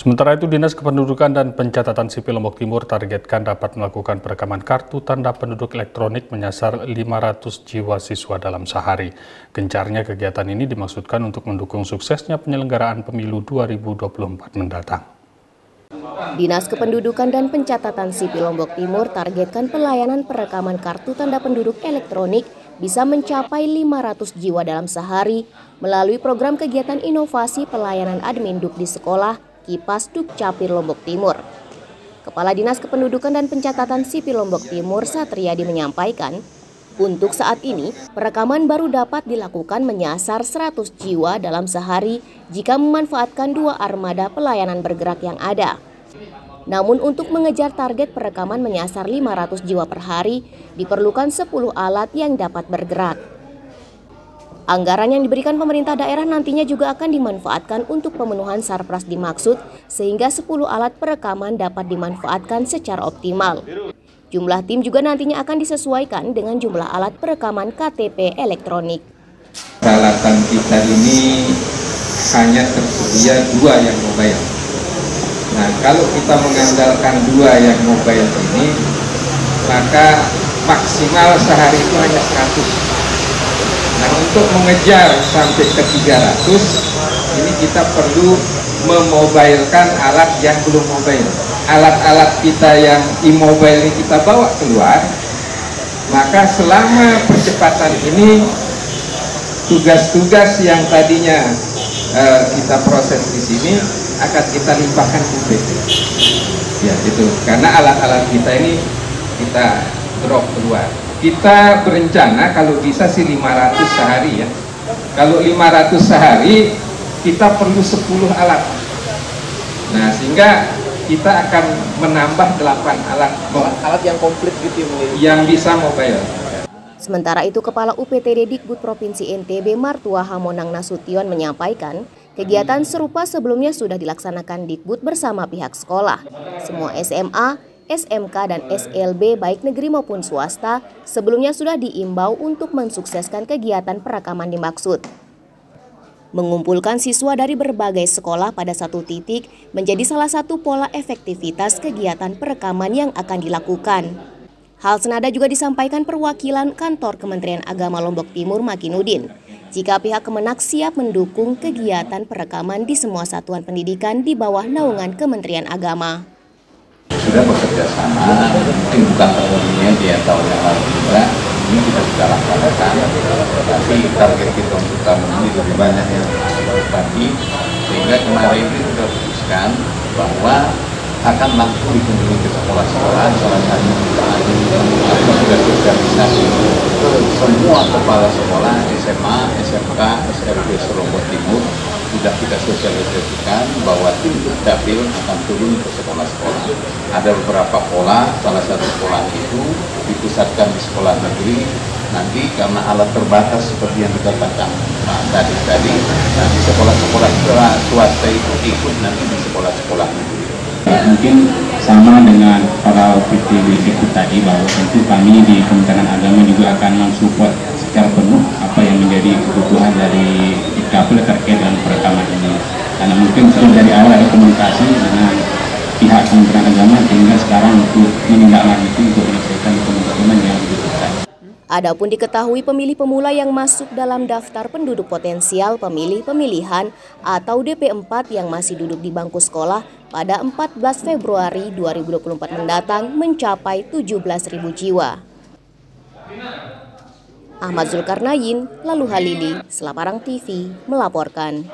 Sementara itu, Dinas Kependudukan dan Pencatatan Sipil Lombok Timur targetkan dapat melakukan perekaman kartu tanda penduduk elektronik menyasar 500 jiwa siswa dalam sehari. Gencarnya kegiatan ini dimaksudkan untuk mendukung suksesnya penyelenggaraan pemilu 2024 mendatang. Dinas Kependudukan dan Pencatatan Sipil Lombok Timur targetkan pelayanan perekaman kartu tanda penduduk elektronik bisa mencapai 500 jiwa dalam sehari melalui program kegiatan inovasi pelayanan admin duk di sekolah Kipas Dukcapil Lombok Timur. Kepala Dinas Kependudukan dan Pencatatan Sipil Lombok Timur Satriadi menyampaikan, untuk saat ini, perekaman baru dapat dilakukan menyasar 100 jiwa dalam sehari jika memanfaatkan dua armada pelayanan bergerak yang ada. Namun untuk mengejar target perekaman menyasar 500 jiwa per hari, diperlukan 10 alat yang dapat bergerak. Anggaran yang diberikan pemerintah daerah nantinya juga akan dimanfaatkan untuk pemenuhan sarpras dimaksud sehingga 10 alat perekaman dapat dimanfaatkan secara optimal. Jumlah tim juga nantinya akan disesuaikan dengan jumlah alat perekaman KTP elektronik. Peralatan kita ini hanya tersedia dua yang mobile. Nah, kalau kita mengandalkan dua yang mobile ini, maka maksimal sehari itu hanya 100 Nah untuk mengejar sampai ke 300 ini kita perlu memobilkan alat yang belum mobile. Alat-alat kita yang immobile ini kita bawa keluar, maka selama percepatan ini tugas-tugas yang tadinya uh, kita proses di sini akan kita limpahkan ke PT. Ya itu karena alat-alat kita ini kita drop keluar kita berencana kalau bisa sih 500 sehari ya. Kalau 500 sehari kita perlu 10 alat. Nah sehingga kita akan menambah 8 alat. Alat yang komplit gitu ya, yang bisa mobile. Sementara itu, Kepala UPTD Dikbud Provinsi NTB Martua Hamonang Nasution menyampaikan, kegiatan serupa sebelumnya sudah dilaksanakan Dikbud bersama pihak sekolah. Semua SMA, SMK dan SLB baik negeri maupun swasta sebelumnya sudah diimbau untuk mensukseskan kegiatan perekaman dimaksud. Mengumpulkan siswa dari berbagai sekolah pada satu titik menjadi salah satu pola efektivitas kegiatan perekaman yang akan dilakukan. Hal senada juga disampaikan perwakilan kantor Kementerian Agama Lombok Timur Makinudin. Jika pihak Kemenak siap mendukung kegiatan perekaman di semua satuan pendidikan di bawah naungan Kementerian Agama sudah bekerja sama, mungkin bukan tahunnya dia tahun yang lalu juga, ini kita sudah laksanakan, tapi target kita untuk tahun ini lebih banyak yang tadi, sehingga kemarin ini sudah putuskan bahwa akan langsung dikunjungi ke sekolah-sekolah, salah satu kita sudah sosialisasi semua kepala sekolah SMA, SMK, SRB Serombot Timur sudah kita sosialisasikan bahwa tim dapil akan turun ke sekolah-sekolah. Ada beberapa pola, salah satu pola itu dipusatkan di sekolah negeri, nanti karena alat terbatas seperti yang dikatakan Pak tadi tadi, nanti sekolah-sekolah swasta itu ikut nanti di sekolah-sekolah negeri. Mungkin sama dengan para PTB itu tadi bahwa tentu kami di Kementerian Agama juga akan mensupport secara penuh apa yang menjadi kebutuhan dari dapil terkait mungkin sudah dari awal ada komunikasi dengan pihak Kementerian Agama sehingga sekarang untuk menindaklanjuti untuk menyelesaikan dokumen-dokumen yang dibutuhkan. Adapun diketahui pemilih pemula yang masuk dalam daftar penduduk potensial pemilih pemilihan atau DP4 yang masih duduk di bangku sekolah pada 14 Februari 2024 mendatang mencapai 17.000 jiwa. Ahmad Zulkarnain, Lalu Halili, Selaparang TV, melaporkan.